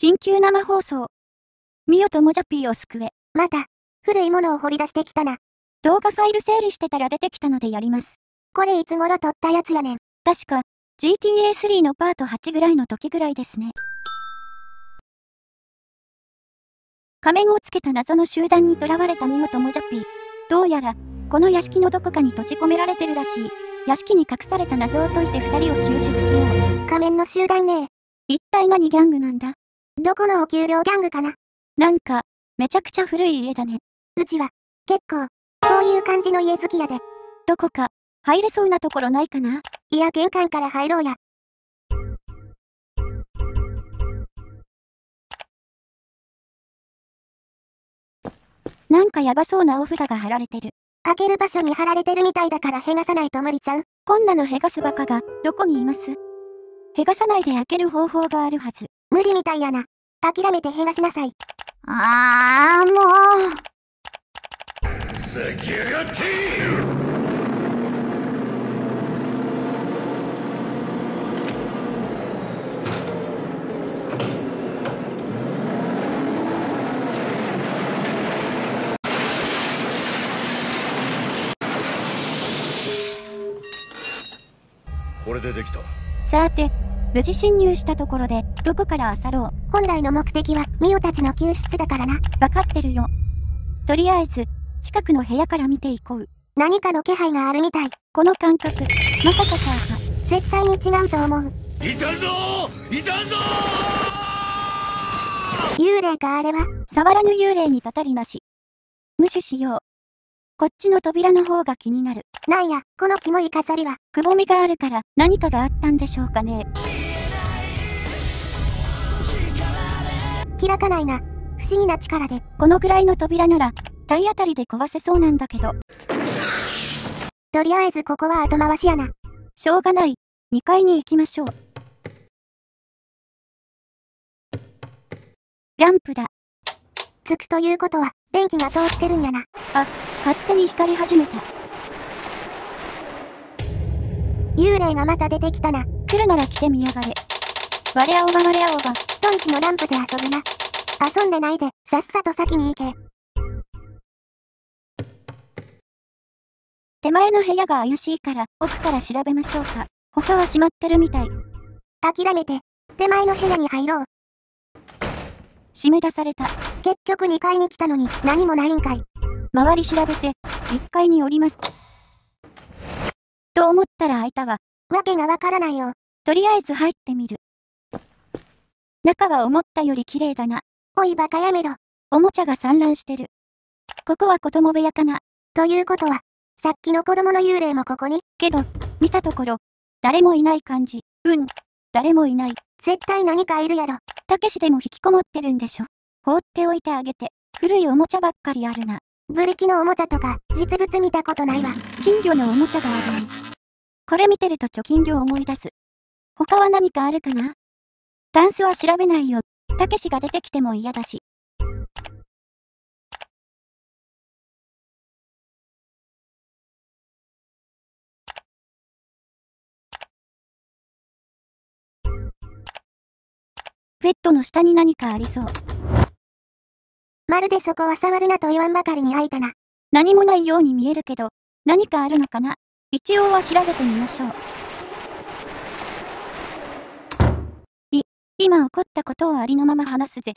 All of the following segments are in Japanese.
緊急生放送。ミオとモジャピーを救え。また、古いものを掘り出してきたな。動画ファイル整理してたら出てきたのでやります。これいつ頃撮ったやつやねん。確か、GTA3 のパート8ぐらいの時ぐらいですね。仮面をつけた謎の集団に囚われたミオとモジャピー。どうやら、この屋敷のどこかに閉じ込められてるらしい。屋敷に隠された謎を解いて二人を救出しよう。仮面の集団ね一体何ギャングなんだ？どこのお給料ギャングかな？なんか、めちゃくちゃ古い家だね。うちは、結構、こういう感じの家好きやで。どこか、入れそうなところないかな？いや、玄関から入ろうや。なんかやばそうなお札が貼られてる。開ける場所に貼られてるみたいだからへがさないと無理ちゃう？こんなのへがすバカが、どこにいます？へがさないで開ける方法があるはず。無理みたいやな。諦めてへがしなさい。あー、もう。セキュリティこれでできたさて、無事侵入したところで、どこから漁ろう。本来の目的は、ミオたちの救出だからな。わかってるよ。とりあえず、近くの部屋から見ていこう。何かの気配があるみたい。この感覚、まさかシャーか。絶対に違うと思う。いたぞいたぞ幽霊かあれは。触らぬ幽霊にたたりなし。無視しよう。こっちの扉の方が気になる。なんや、このキモい飾りは。くぼみがあるから何かがあったんでしょうかね。開かないな。不思議な力で。このぐらいの扉なら、体当たりで壊せそうなんだけど。とりあえずここは後回しやな。しょうがない。2階に行きましょう。ランプだ。つくということは、電気が通ってるんやな。あ、勝手に光り始めた。幽霊がまた出てきたな。来るなら来てみやがれ。我あおば我あおば。人んちのランプで遊ぶな。遊んでないで、さっさと先に行け。手前の部屋が怪しいから、奥から調べましょうか。他は閉まってるみたい。諦めて、手前の部屋に入ろう。締め出された。結局2階に来たのに何もないんかい。周り調べて、1階に降ります。と思ったら開いたわ。わけがわからないよ。とりあえず入ってみる。中は思ったより綺麗だな。おいバカやめろ。おもちゃが散乱してる。ここは子供部屋かな。ということは、さっきの子供の幽霊もここに？けど、見たところ、誰もいない感じ。うん、誰もいない。絶対何かいるやろ。たけしでも引きこもってるんでしょ。放っておいてあげて。古いおもちゃばっかりあるな。ブリキのおもちゃとか、実物見たことないわ。金魚のおもちゃがあるね。これ見てると貯金魚を思い出す。他は何かあるかな？ダンスは調べないよ。たけしが出てきても嫌だし。ベッドの下に何かありそう。まるでそこは触るなと言わんばかりに開いたな。何もないように見えるけど、何かあるのかな？一応は調べてみましょう。い、今起こったことをありのまま話すぜ。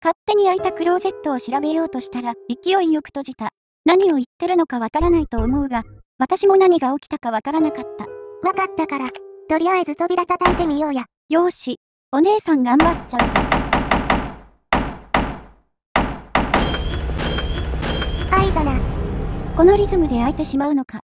勝手に開いたクローゼットを調べようとしたら勢いよく閉じた。何を言ってるのかわからないと思うが、私も何が起きたかわからなかった。わかったから、とりあえず扉叩いてみようや。よーし、お姉さん頑張っちゃうぞ。開いたな。このリズムで開いてしまうのか。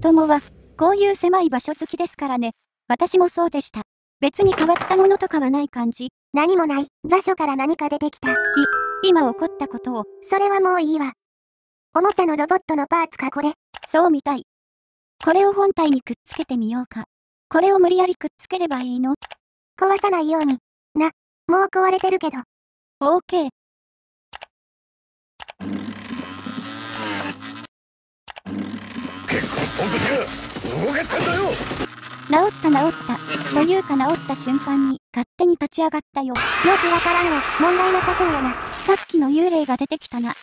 子供は、こういう狭い場所好きですからね。私もそうでした。別に変わったものとかはない感じ。何もない。場所から何か出てきた。今起こったことを、それはもういいわ。おもちゃのロボットのパーツかこれ。そうみたい。これを本体にくっつけてみようか。これを無理やりくっつければいいの？壊さないように。な、もう壊れてるけど。オーケー。結ポンコツが動けってんだよ治った治った。というか治った瞬間に勝手に立ち上がったよ。よくわからんが、問題なさそうやな。さっきの幽霊が出てきたな。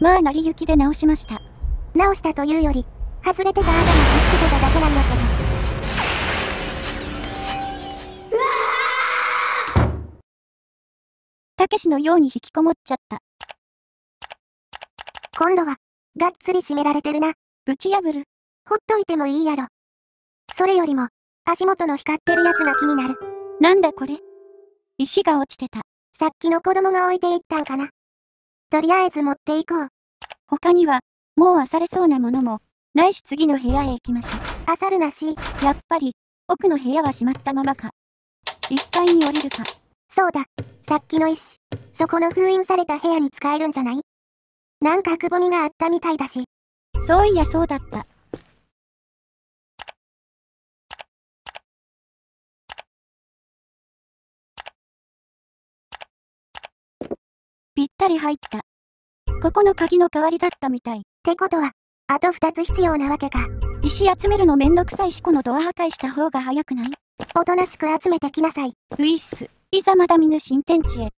まあ成り行きで直しました。直したというより、外れてた穴がくっつけただけなんやけど。たけしのように引きこもっちゃった。今度は、がっつり締められてるな。ぶち破る。ほっといてもいいやろ。それよりも、足元の光ってるやつが気になる。なんだこれ石が落ちてた。さっきの子供が置いていったんかな。とりあえず持っていこう。他には、もう漁れそうなものも、ないし次の部屋へ行きましょう。あさるなし。やっぱり、奥の部屋は閉まったままか。1階に降りるか。そうだ。さっきの石。そこの封印された部屋に使えるんじゃない？なんかくぼみがあったみたいだし。そういやそうだった。ぴったり入った。ここの鍵の代わりだったみたい。ってことは、あと2つ必要なわけか。石集めるのめんどくさいしこのドア破壊した方が早くない？おとなしく集めてきなさい。ウィッス、いざまだ見ぬ新天地へ。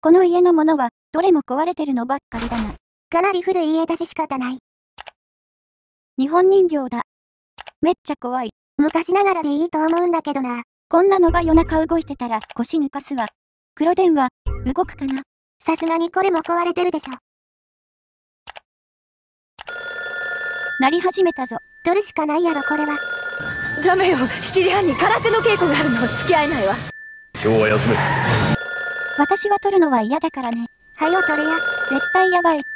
この家のものは、どれも壊れてるのばっかりだな。かなり古い家だし仕方ない。日本人形だ。めっちゃ怖い。昔ながらでいいと思うんだけどな。こんなのが夜中動いてたら腰抜かすわ。黒電話、動くかな？さすがにこれも壊れてるでしょ。鳴り始めたぞ。取るしかないやろこれは。ダメよ7時半に空手の稽古があるの付き合えないわ今日は休め私は取るのは嫌だからね。はよ取れや。絶対やばいって。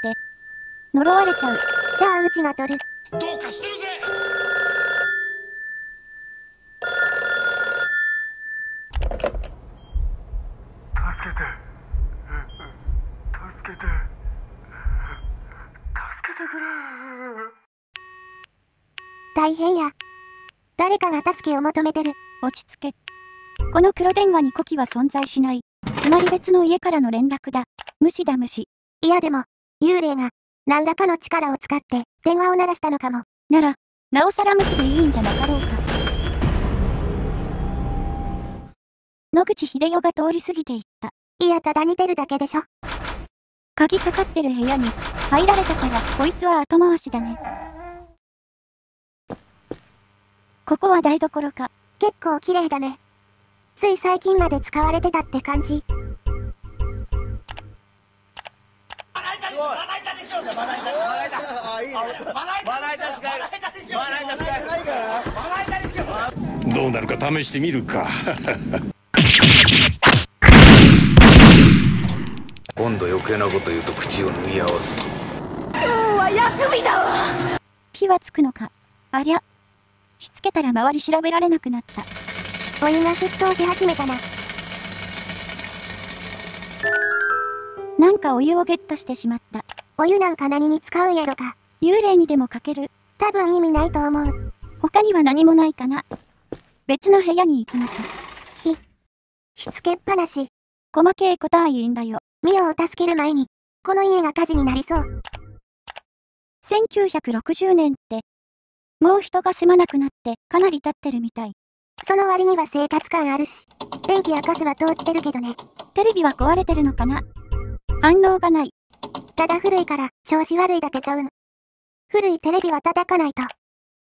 呪われちゃう。じゃあうちが取る。どうかしてるぜ助けて助けて助けてくれ大変や。誰かが助けを求めてる。落ち着け。この黒電話に呼気は存在しない。つまり別の家からの連絡だ。無視だ無視。いやでも、幽霊が、何らかの力を使って、電話を鳴らしたのかも。なら、なおさら無視でいいんじゃなかろうか。野口秀夫が通り過ぎていった。いやただ似てるだけでしょ。鍵かかってる部屋に入られたからこいつは後回しだね。ここは台所か。結構綺麗だね。つい最近まで使われてたって感じ。どうなるか試してみるか今度余計なこと言うと口を縫い合わすぞは薬味だわ火はつくのか。ありゃ。しつけたら周り調べられなくなった。お湯が沸騰し始めたな。なんかお湯をゲットしてしまった。お湯なんか何に使うんやろか。幽霊にでもかける。多分意味ないと思う。他には何もないかな。別の部屋に行きましょう。しつけっぱなし。細けいことはいいんだよ。ミオを助ける前に、この家が火事になりそう。1960年って、もう人が住まなくなってかなり経ってるみたい。その割には生活感あるし、電気やガスは通ってるけどね。テレビは壊れてるのかな？反応がない。ただ古いから調子悪いだけちゃうん。古いテレビは叩かないと。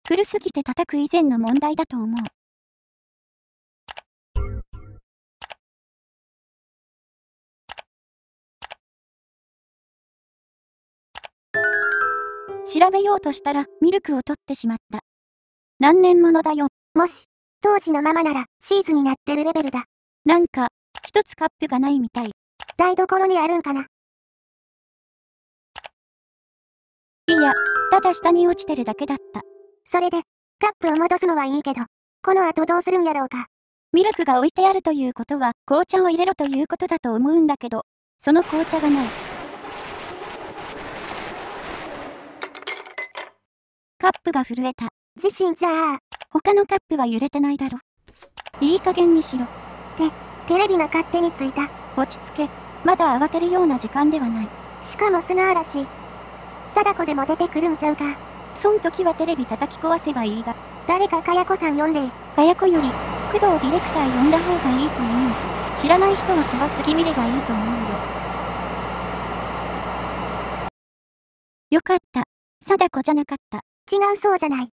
古すぎて叩く以前の問題だと思う。調べようとしたらミルクを取ってしまった。何年ものだよ。もし、当時のままならシーズになってるレベルだ。なんか、一つカップがないみたい。台所にあるんかな。いや、ただ下に落ちてるだけだった。それで、カップを戻すのはいいけど、この後どうするんやろうか。ミルクが置いてあるということは紅茶を入れろということだと思うんだけど、その紅茶がない。カップが震えた。自身じゃあ、他のカップは揺れてないだろ。いい加減にしろ。テレビが勝手についた。落ち着け。まだ慌てるような時間ではない。しかも砂嵐。貞子でも出てくるんちゃうか。そん時はテレビ叩き壊せばいいが、誰かかやこさん呼んで。かやこより、工藤ディレクター呼んだ方がいいと思う。知らない人は怖すぎ見ればいいと思うよ。よかった。貞子じゃなかった。違うそうじゃない。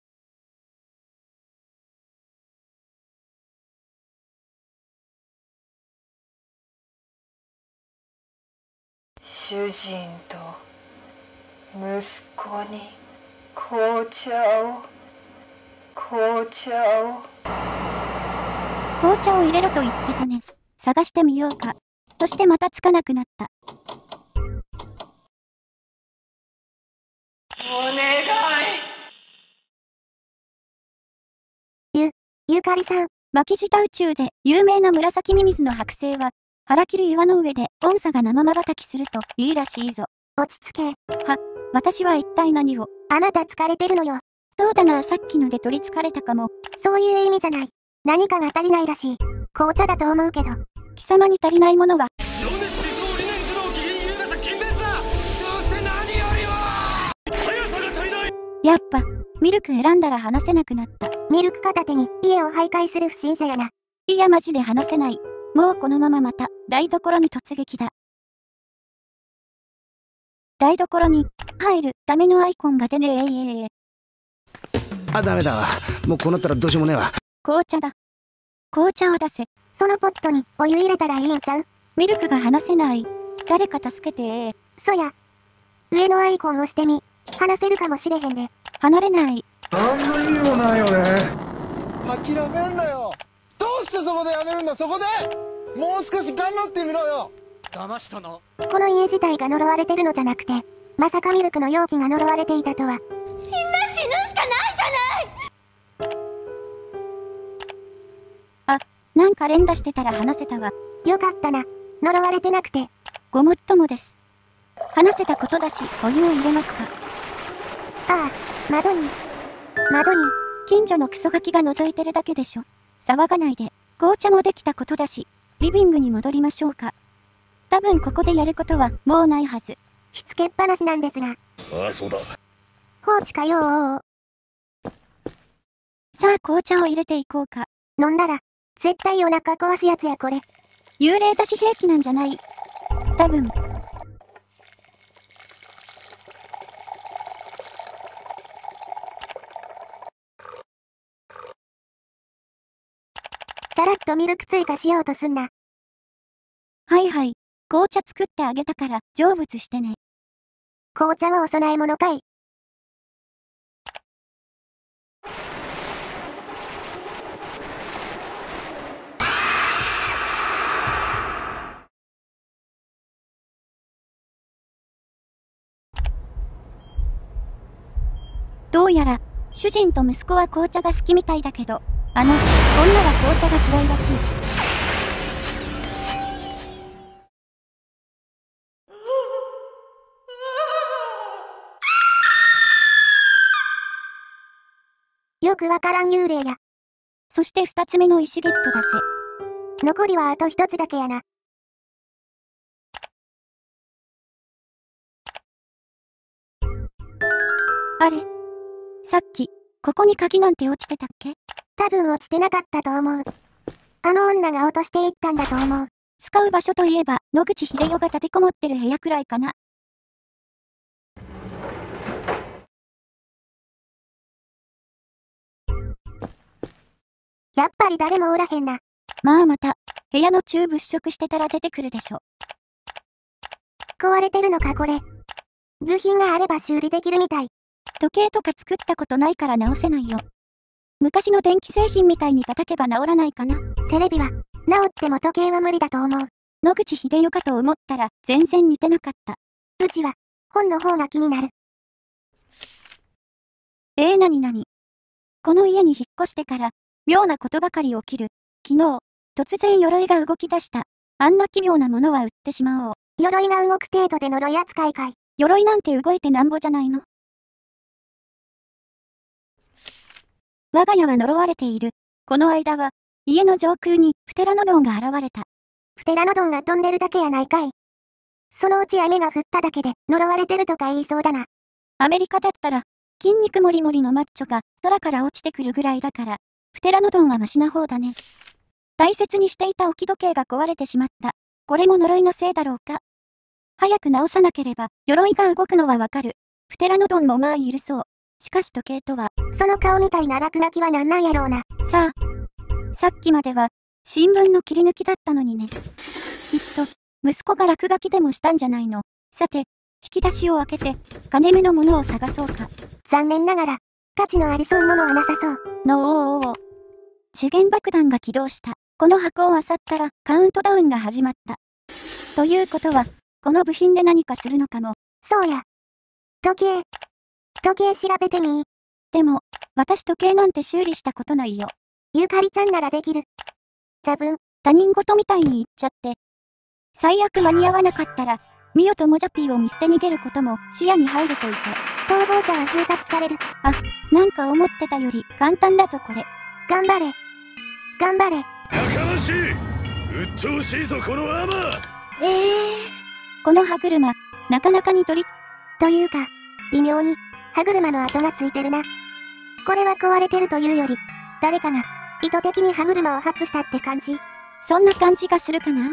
主人と息子に紅茶を紅茶を紅茶を入れろと言ってたね。探してみようか。そしてまたつかなくなった。お願いゆかりさん、巻き舌宇宙で有名な紫ミミズの剥製は、腹切る岩の上で音叉が生瞬きするといいらしいぞ。落ち着け。私は一体何を？あなた疲れてるのよ。そうだな、さっきので取り憑かれたかも。そういう意味じゃない。何かが足りないらしい。紅茶だと思うけど。貴様に足りないものは、やっぱ、ミルク選んだら話せなくなった。ミルク片手に家を徘徊する不審者やな。いやマジで話せない。もうこのまままた、台所に突撃だ。台所に、入る、ためのアイコンが出ねえええええあ、ダメだわ。もうこうなったらどうしようもねえわ。紅茶だ。紅茶を出せ。そのポットにお湯入れたらいいんちゃう？ミルクが話せない。誰か助けてええそや。上のアイコンを押してみ。話せるかもしれへんで。離れない。何の意味もないよね諦めんなよどうしてそこでやめるんだそこでもう少し頑張ってみろよ騙したなこの家自体が呪われてるのじゃなくて、まさかミルクの容器が呪われていたとは。死ぬしかないじゃないなんか連打してたら話せたわ。よかったな。呪われてなくて。ごもっともです。話せたことだし、お湯を入れますか。ああ、窓に。窓に。近所のクソガキが覗いてるだけでしょ。騒がないで。紅茶もできたことだし、リビングに戻りましょうか。多分ここでやることはもうないはず。しつけっぱなしなんですが。ああそうだ放置かよー。さあ紅茶を入れていこうか。飲んだら、絶対お腹壊すやつやこれ。幽霊出し兵器なんじゃない多分。さらっとミルク追加しようとすんな。はいはい。紅茶作ってあげたから成仏してね。紅茶はお供え物かい。どうやら、主人と息子は紅茶が好きみたいだけど、あの、女は紅茶が嫌いらしい。よくわからん幽霊や。そして二つ目の石ゲットだぜ。残りはあと一つだけやな。あれ？さっき、ここに鍵なんて落ちてたっけ？多分落ちてなかったと思う。あの女が落としていったんだと思う。使う場所といえば、野口秀夫が立てこもってる部屋くらいかな。やっぱり誰もおらへんな。まあまた、部屋の中物色してたら出てくるでしょ。壊れてるのかこれ。部品があれば修理できるみたい。時計とか作ったことないから直せないよ。昔の電気製品みたいに叩けば直らないかな。テレビは、治っても時計は無理だと思う。野口秀夫かと思ったら全然似てなかった。うちは、本の方が気になる。えーなになに？この家に引っ越してから、妙なことばかり起きる。昨日、突然鎧が動き出した。あんな奇妙なものは売ってしまおう。鎧が動く程度で呪い扱いかい。鎧なんて動いてなんぼじゃないの。我が家は呪われている。この間は、家の上空にプテラノドンが現れた。プテラノドンが飛んでるだけやないかい。そのうち雨が降っただけで呪われてるとか言いそうだな。アメリカだったら、筋肉もりもりのマッチョが空から落ちてくるぐらいだから、プテラノドンはマシな方だね。大切にしていた置き時計が壊れてしまった。これも呪いのせいだろうか。早く直さなければ、鎧が動くのはわかる。プテラノドンもまあ許そう。しかし時計とは、その顔みたいな落書きは何なんやろうな。さあ、さっきまでは、新聞の切り抜きだったのにね。きっと、息子が落書きでもしたんじゃないの。さて、引き出しを開けて、金目のものを探そうか。残念ながら、価値のありそうものはなさそう。のおーおーおー。次元爆弾が起動した。この箱を漁ったらカウントダウンが始まった。ということは、この部品で何かするのかも。そうや。時計。時計調べてみでも、私時計なんて修理したことないよ。ゆかりちゃんならできる。多分、他人事みたいに言っちゃって。最悪間に合わなかったら、ミオとモジャピーを見捨て逃げることも視野に入るといて。逃亡者は銃殺される。あ、なんか思ってたより簡単だぞこれ。頑張れ。頑張れ。やかましい鬱陶しいぞこのアーマーええこの歯車、なかなかに取り、というか、微妙に、歯車の跡がついてるな。これは壊れてるというより、誰かが、意図的に歯車を外したって感じ。そんな感じがするかな？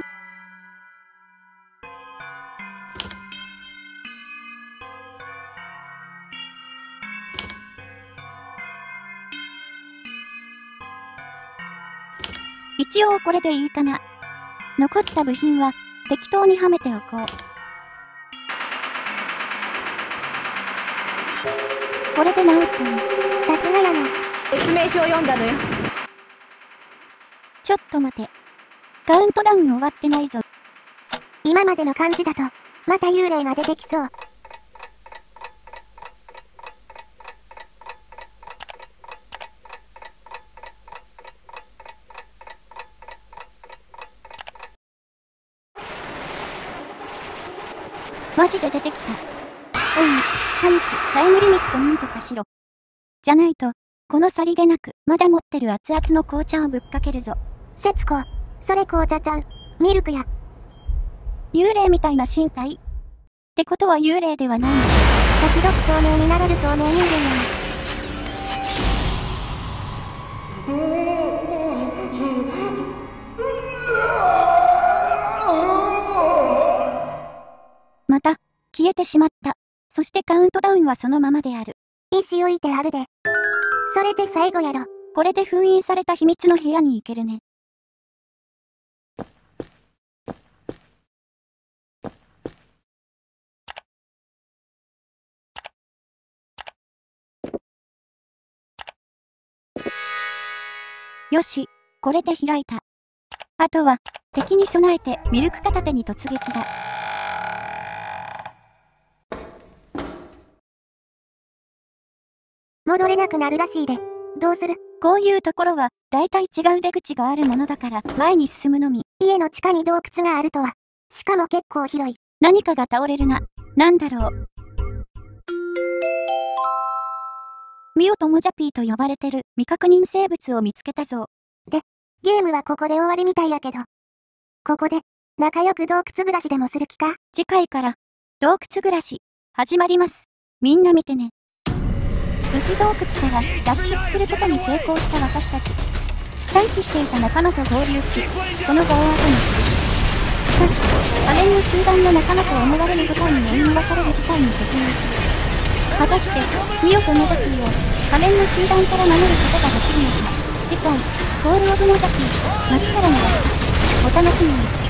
一応これでいいかな。残った部品は適当にはめておこう。これで治ったね。さすがやな。説明書を読んだのよちょっと待て。カウントダウン終わってないぞ。今までの感じだと、また幽霊が出てきそう。マジで出てきた。おい、早くタイムリミットなんとかしろ。じゃないと、このさりげなく、まだ持ってる熱々の紅茶をぶっかけるぞ。節子、それ紅茶ちゃう。ミルクや。幽霊みたいな身体ってことは幽霊ではないのか。時々透明になれる透明人間やな。また、消えてしまった。そしてカウントダウンはそのままである。石置いてあるで。それで最後やろ。これで封印された秘密の部屋に行けるね。よし、これで開いた。あとは、敵に備えてミルク片手に突撃だ。戻れなくなるらしいで。どうする？こういうところは、だいたい違う出口があるものだから、前に進むのみ。家の地下に洞窟があるとは。しかも結構広い。何かが倒れるな。なんだろう。ミオとモジャピーと呼ばれてる未確認生物を見つけたぞ。ゲームはここで終わりみたいやけど。ここで、仲良く洞窟暮らしでもする気か？次回から、洞窟暮らし、始まります。みんな見てね。無事洞窟から脱出することに成功した私たち。待機していた仲間と合流し、その場を後にする。しかし、仮面の集団の仲間と思われる部隊に追い回される事態に突入する。果たして、ミオとモザキーを仮面の集団から守ることができるのか。次回、コールオブモザキー、夏からの脱出。お楽しみに。